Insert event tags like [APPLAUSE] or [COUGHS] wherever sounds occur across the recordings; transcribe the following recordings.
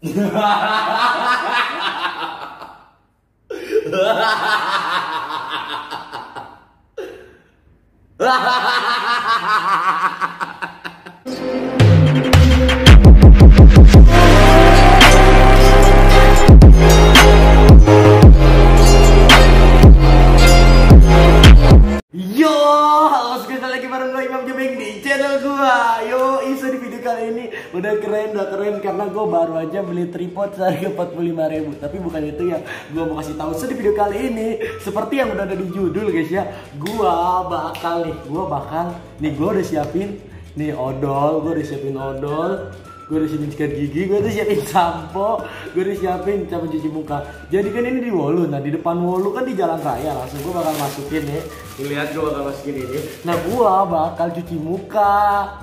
Yo, [LAUGHS] [LAUGHS] Imam Jemeng di channel gua. Yo, isu di video kali ini udah keren, udah keren karena gue baru aja beli tripod seharga 45 ribu. Tapi bukan itu yang gue mau kasih tahu. So di video kali ini, seperti yang udah ada di judul guys ya, gua bakal nih, gua bakal nih gue udah siapin nih odol, gue udah siapin odol, gue udah siapin sikat gigi, gue udah siapin sampo, gue udah siapin sabun cuci muka. Jadi kan ini di Wolu, nah di depan Wolu kan di jalan raya, langsung gue bakal masukin. Nih, Lihat gue bakal masukin ini. Nah gue bakal cuci muka,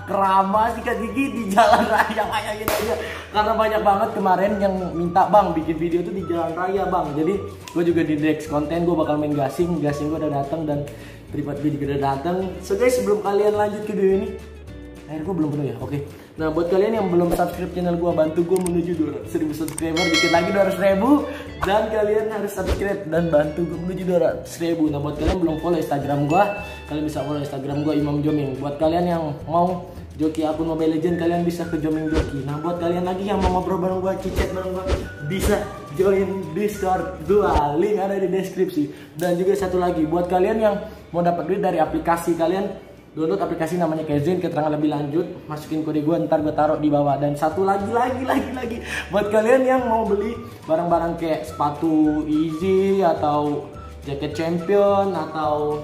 keramas, sikat gigi di jalan raya, [LAUGHS] bayangin aja. Karena banyak banget kemarin yang minta bang bikin video tuh di jalan raya bang. Jadi gue juga di next konten gue bakal main gasing, gasing gue udah datang dan tripod gue juga udah datang. So guys sebelum kalian lanjut ke video ini, Air gue belum penuh ya, oke. Nah buat kalian yang belum subscribe channel gue, bantu gue menuju 200 ribu subscriber, dikit lagi 200 ribu. Dan kalian harus subscribe dan bantu gue menuju 200 ribu. Nah buat kalian belum follow Instagram gue, kalian bisa follow Instagram gue Imam Joming. Buat kalian yang mau joki akun Mobile Legend, kalian bisa ke Joming Joki. Nah buat kalian lagi yang mau ngobrol bareng gue, cicet bareng gue, bisa join Discord gue. Link ada di deskripsi. Dan juga satu lagi, buat kalian yang mau dapat duit dari aplikasi kalian download aplikasi namanya Kezin keterangan lebih lanjut masukin kode gue ntar gue taruh di bawah. Dan satu lagi lagi lagi lagi. Buat kalian yang mau beli barang-barang kayak sepatu easy atau jaket champion atau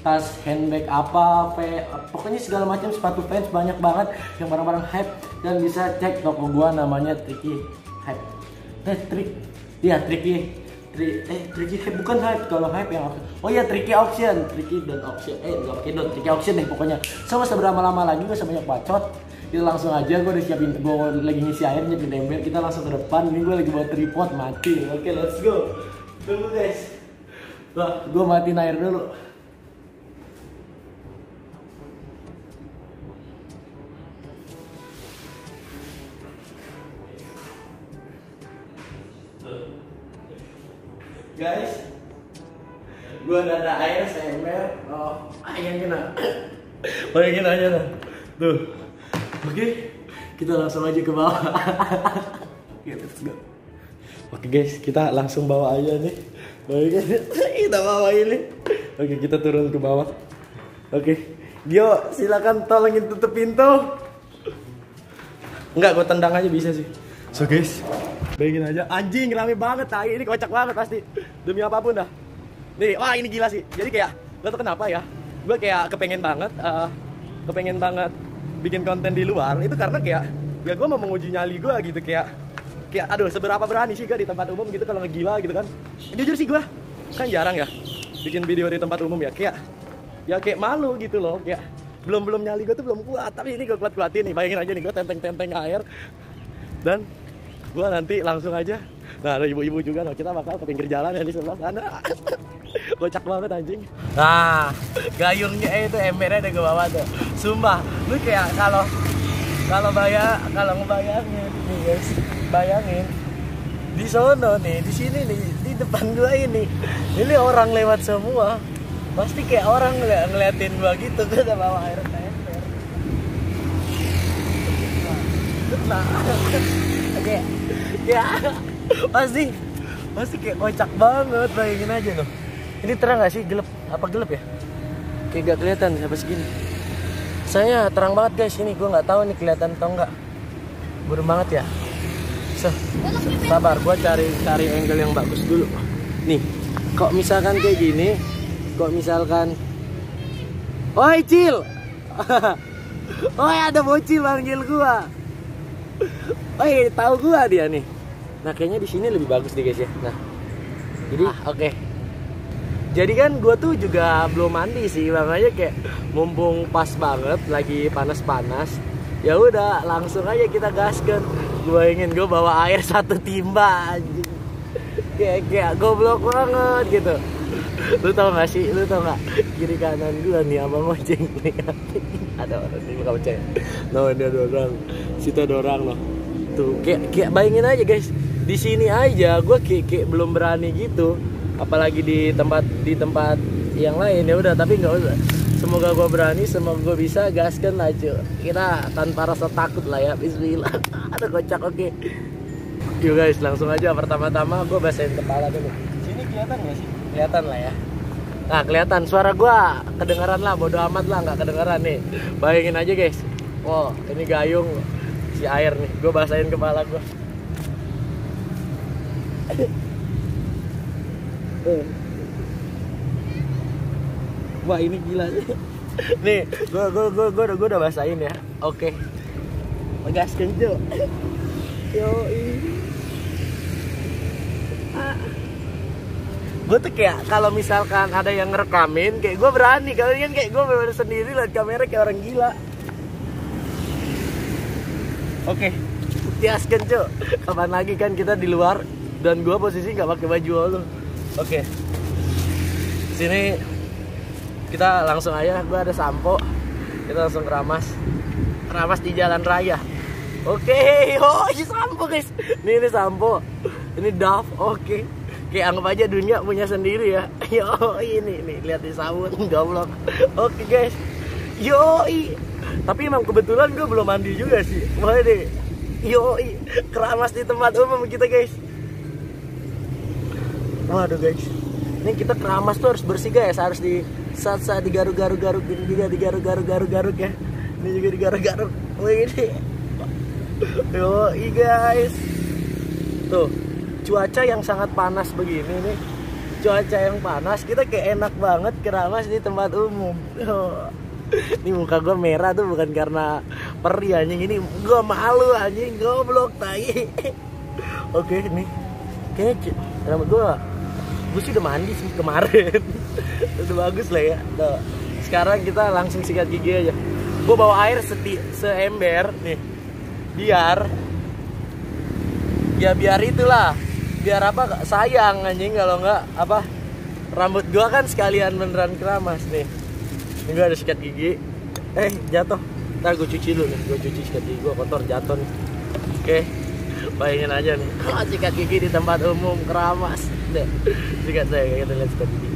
tas handbag apa v, pokoknya segala macam sepatu fans banyak banget yang barang-barang hype. Dan bisa cek toko gua namanya Tricky Hype. Eh trik iya Tricky Tri, eh Tricky Hype bukan hype kalau hype yang auction. Oh iya Tricky Auction, Tricky dan Auction. Eh enggak pakai dot, Tricky Auction deh pokoknya. Sama so, seberapa lama lagi gue sebanyak bacot. Kita langsung aja gue udah siapin gue lagi ngisi air nyiapin ember. Kita langsung ke depan. Ini gue lagi bawa tripod mati. Oke, let's go. Tunggu guys. Wah, gue matiin air dulu. Guys udah ada air seember oh ayam kena. [COUGHS] Bayangin aja lah. Tuh. Oke kita langsung aja ke bawah. [LAUGHS] Oke let's go. Oke guys kita langsung bawa aja nih. Bayangin [COUGHS] kita bawa ini. Oke kita turun ke bawah. Oke. Dio silakan tolongin tutup pintu. Enggak, gue tendang aja bisa sih. So guys Bayangin aja, anjing rame banget, tai ini kocak banget pasti. Demi apa pun dah. Nih, wah ini gila sih. Jadi kayak, lo tau kenapa ya? Gue kayak kepengen banget uh, Kepengen banget bikin konten di luar. Itu karena kayak, ya gue mau menguji nyali gue gitu. Kayak, kayak aduh seberapa berani sih gue di tempat umum gitu kalau ngegila gitu kan? Jujur sih gue, kan jarang ya Bikin video di tempat umum ya, kayak Ya kayak malu gitu loh, kayak belum belum nyali gue tuh belum kuat. Tapi ini gue kuat kuatin nih. Bayangin aja nih gue tenteng tenteng air. Dan gua nanti langsung aja. Nah ada ibu-ibu juga loh kita bakal ke pinggir jalan yang di sebelah sana. [LAUGHS] Kocak banget anjing. Nah gayungnya itu embernya ada ke bawah tuh. Sumpah lu kayak kalau kalau bayar kalau ngebayangin nih guys bayangin. Di sono nih di sini nih di depan gua ini ini orang lewat semua. Pasti kayak orang ngeli ngeliatin gua gitu tuh udah bawa air ember nah [LAUGHS] oke ya. Pasti pasti kayak kocak banget bayangin aja loh. Ini terang gak sih? Gelap. Apa gelap ya? Kayak gak kelihatan siapa segini. Saya terang banget guys. Ini gue nggak tahu nih kelihatan atau enggak burung banget ya. So, sabar. Gue cari cari angle yang bagus dulu. Nih kok misalkan kayak gini kok misalkan Oi Cil. [LAUGHS] Oi ada bocil manggil gua Oh iya, tahu gua dia nih. Nah, kayaknya di sini lebih bagus deh guys ya. Nah. Jadi, ah, oke. Okay. Jadi kan gua tuh juga belum mandi sih, makanya kayak mumpung pas banget lagi panas-panas. Ya udah, langsung aja kita gaskan. Gua ingin gua bawa air satu timba anjing. Kayak kayak goblok banget gitu. Lu tau gak sih, lu tau gak kiri kanan gua nih abang ojek nih ada orang ini gak percaya no ini ada orang situ ada orang loh. Gitu kayak kayak bayangin aja guys. Di sini aja gue kayak, kayak belum berani gitu. Apalagi di tempat di tempat yang lain ya udah. Tapi nggak usah. Semoga gue berani semoga gue bisa gaskan lah cuy kita tanpa rasa takut lah ya. Bismillah. [LAUGHS] Ada kocak oke. Yuk guys langsung aja. Pertama-tama gue basahin kepala dulu. Sini kelihatan nggak sih? Kelihatan lah ya. Nah kelihatan. Suara gue kedengaran lah. Bodo amat lah nggak kedengaran nih. Bayangin aja guys. Wow ini gayung si air nih gue basahin kepala gue Wah ini gila. Nih, gue gue gue gue udah gue udah basahin ya. Oke. Gas kencok. Yo Gue tuh kayak kalau misalkan ada yang ngerekamin, kayak gue berani. Kalian kayak gue bener sendiri liat kamera kayak orang gila. Oke, tias kencok. Kapan lagi kan kita di luar dan gue posisi nggak pakai baju lo. Oke, sini kita langsung aja. Gue ada sampo, kita langsung keramas, keramas di jalan raya. Oke, oh ini sampo guys. Ini ini sampo, ini Dove. Oke, kayak anggap aja dunia punya sendiri ya. [LAUGHS] Yo ini nih lihat di sabun goblok. Oke guys, yo tapi emang kebetulan gue belum mandi juga sih. Wah deh, yo keramas di tempat umum kita guys. Waduh guys, ini kita keramas tuh harus bersih guys, harus di saat saat digaruk-garuk-garuk ini juga digaruk-garuk-garuk-garuk ya. Ini juga digaruk-garuk. Wih ini. Yo guys. Tuh, cuaca yang sangat panas begini nih. Cuaca yang panas, kita kayak enak banget keramas di tempat umum. Ini muka gue merah tuh bukan karena perih anjing. Ini gue malu anjing. Goblok tai. [LAUGHS] Oke nih. Kayaknya rambut gue gue sih udah mandi sih kemarin. [LAUGHS] Udah bagus lah ya. Tuh. sekarang kita langsung sikat gigi aja. Gue bawa air seti seember nih. Biar ya biar itulah. Biar apa sayang anjing kalau nggak apa? Rambut gue kan sekalian beneran keramas nih ini gue ada sikat gigi. Eh jatuh. Ntar gue cuci dulu nih. Gue cuci sikat gigi gue kotor jatuh nih. Oke bayangin aja nih. [LAUGHS] Oh, sikat gigi di tempat umum keramas. Deh sikat saya kita lihat sikat gigi.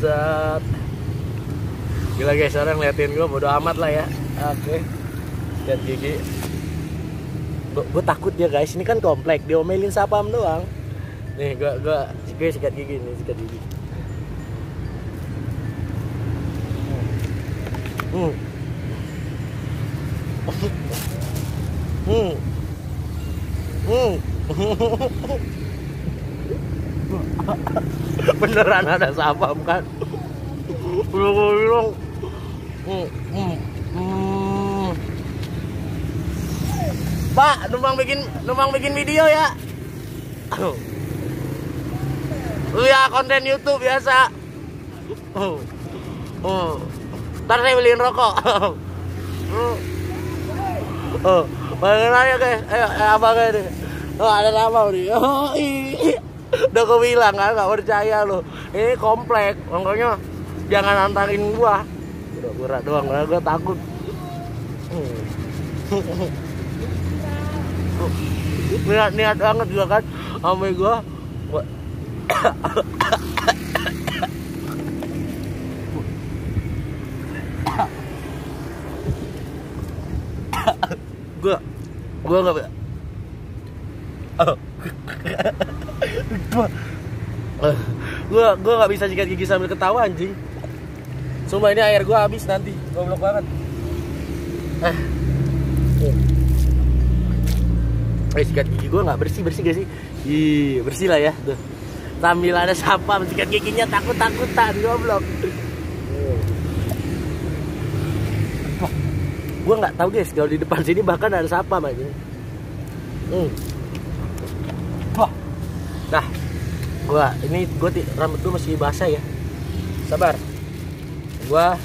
Set. Gila guys orang ngeliatin gue bodo amat lah ya. Oke sikat gigi. Gue takut ya guys. Ini kan komplek diomelin sapam doang. Nih gue gue gue sikat gigi nih sikat gigi hmm hmm beneran ada kan hmm, hmm, hmm. Pak, numpang bikin numpang bikin video ya. Lu ya konten YouTube biasa. Oh. Oh. Ntar saya beliin rokok. oh, bayangin aja guys. Ayo, eh, abang ini. Oh, ada nama nih. Oh, ih. Udah gue bilang kan, gak percaya lo. Ini komplek, makanya jangan nantangin gua. Udah berat doang, gua takut. niat niat banget juga kan sama gua gua gua gua nggak gua. Gua gua nggak bisa sikat gigi sambil ketawa anjing. Sumpah ini air gua habis nanti. Goblok banget. Eh. Eh sikat gigi gue nggak bersih bersih gak sih? Ih bersih lah ya tuh. Sambil ada sapam sikat giginya? Takut takutan goblok. Gue nggak tahu guys kalau di depan sini bahkan ada sapam aja. Hmm. Wah. Nah, gua ini gue rambut gue masih basah ya. Sabar. Gua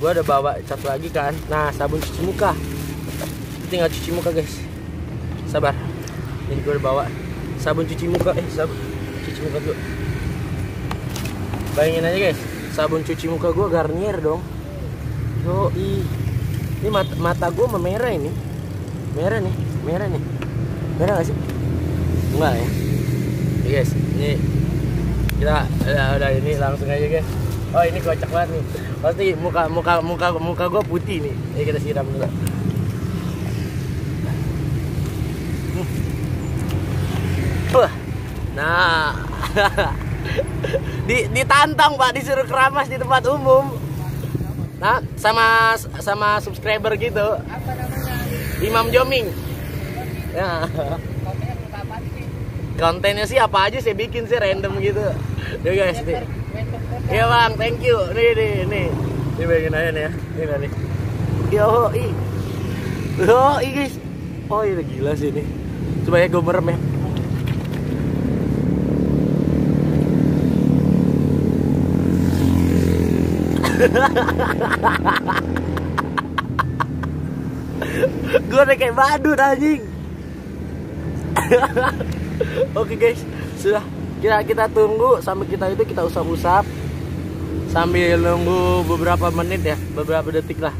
gua udah bawa satu lagi kan. Nah sabun cuci muka. Tinggal cuci muka guys sabar ini gue udah bawa sabun cuci muka eh sabun cuci muka dulu bayangin aja guys sabun cuci muka gue Garnier dong Yo, ini mata, mata gue memerah ini merah nih merah nih Beda gak sih? Enggak ya? Oke guys, ini kita udah, udah ini langsung aja guys. Oh ini kocak banget nih. Pasti muka muka muka muka gue putih nih. Ini kita siram dulu. Wah. Nah. [LAUGHS] di ditantang Pak disuruh keramas di tempat umum. Nah, sama sama subscriber gitu. Imam Joming. Ya. Kontennya sih apa aja saya bikin sih random gitu. Ya guys, nih. Iya bang, thank you. Nih nih nih. Ini bagian aja nih ya. Ini nih. Yo i. Yo i guys. Oh ini gila sih ini. Coba ya gue merem ya. Gue udah kayak badut anjing. Oke guys. Sudah. Kita kita tunggu sampai kita itu kita usap-usap. Sambil nunggu beberapa menit ya. Beberapa detik lah.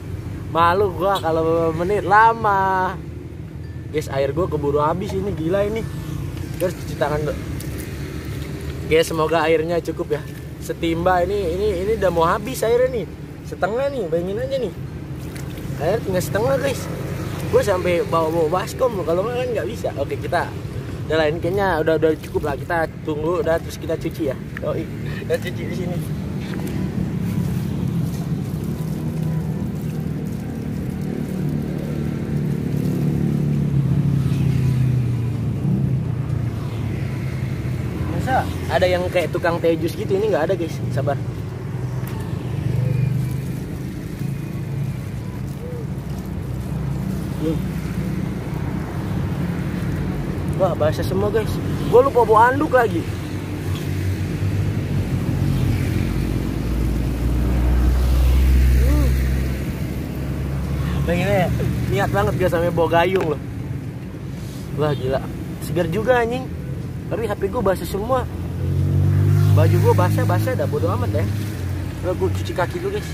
Malu gua kalau beberapa menit. Lama. Guys air gua keburu habis ini. Gila ini. Guys cuci tangan dulu guys semoga airnya cukup ya setimba ini ini ini udah mau habis airnya nih. Setengah nih bayangin aja nih. Air tinggal setengah guys. Gue sampai bawa bawa baskom kalau nggak kan nggak bisa. Oke kita udah lah ini kayaknya udah udah cukup lah. Kita tunggu udah terus kita cuci ya. Oh kita cuci di sini ada yang kayak tukang teh jus gitu ini nggak ada guys. Sabar. Hmm. Wah basah semua guys. Gue lupa bawa anduk lagi. Hmm. Ya, niat banget gak sampai bawa gayung loh. Wah gila. Segar juga anjing. Tapi HP gue basah semua Baju gue basah-basah dah bodo amat ya Udah gue cuci kaki dulu guys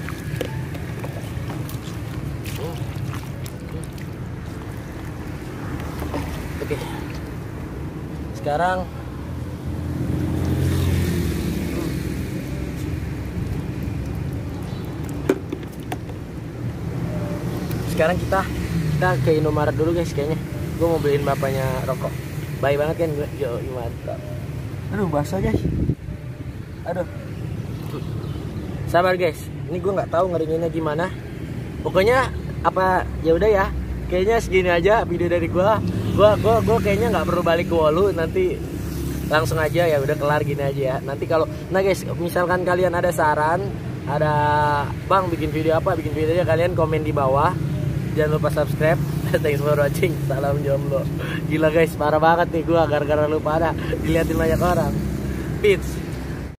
Oke. Sekarang Sekarang kita kita ke Indomaret dulu guys kayaknya. Gue mau beliin bapaknya rokok. Baik banget kan gue. Yo, mantap. Aduh, basah guys. Aduh. Sabar guys. Ini gue nggak tahu ngeringinnya gimana. Pokoknya apa ya udah ya. Kayaknya segini aja video dari gua. Gua gua gua kayaknya nggak perlu balik ke Wolu nanti langsung aja ya udah kelar gini aja ya. Nanti kalau nah guys misalkan kalian ada saran ada bang bikin video apa? Bikin videonya kalian komen di bawah. Jangan lupa subscribe. [LAUGHS] Thanks for watching. Salam jomblo. Gila guys parah banget nih gua gara-gara lupa ada dilihatin banyak orang. Peace